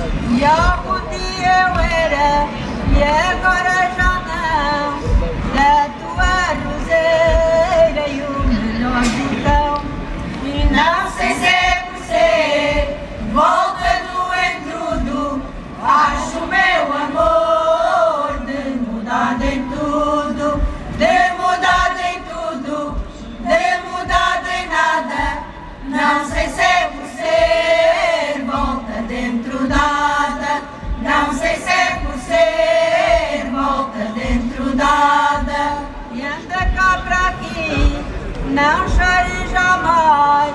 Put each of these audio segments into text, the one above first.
E algum dia eu era, e agora já não, da tua roseira e o melhor do cão. E não sei se é por ser, volta do entrudo, acho meu amor de mudar em tudo, não chore jamais.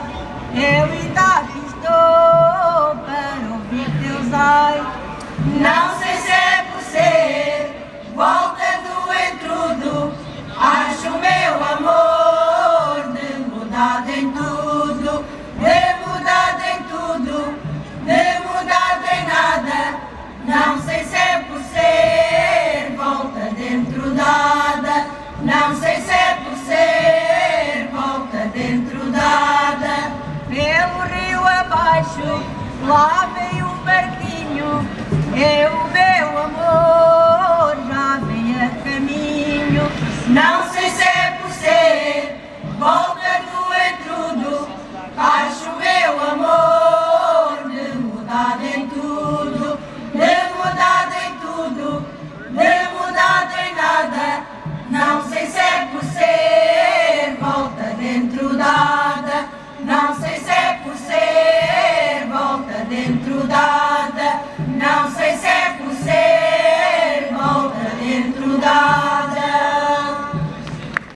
Eu ainda estou para ouvir teus ai. Não lá vem o barquinho, é o meu amor, já vem a caminho, não sei.